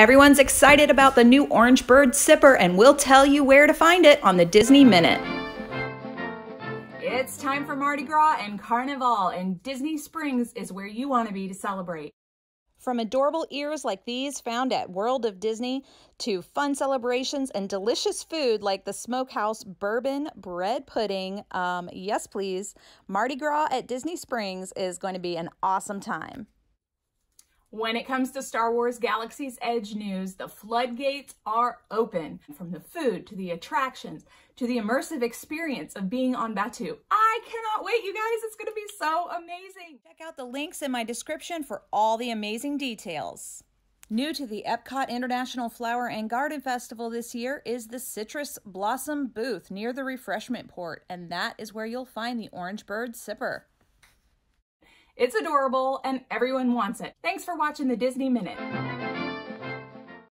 Everyone's excited about the new Orange Bird Sipper, and we'll tell you where to find it on the Disney Minute. It's time for Mardi Gras and Carnival, and Disney Springs is where you want to be to celebrate. From adorable ears like these found at World of Disney to fun celebrations and delicious food like the Smokehouse Bourbon Bread Pudding, um, yes please, Mardi Gras at Disney Springs is going to be an awesome time. When it comes to Star Wars Galaxy's Edge news, the floodgates are open. From the food to the attractions to the immersive experience of being on Batuu. I cannot wait, you guys. It's going to be so amazing. Check out the links in my description for all the amazing details. New to the Epcot International Flower and Garden Festival this year is the Citrus Blossom booth near the refreshment port, and that is where you'll find the Orange Bird Sipper. It's adorable and everyone wants it. Thanks for watching the Disney Minute.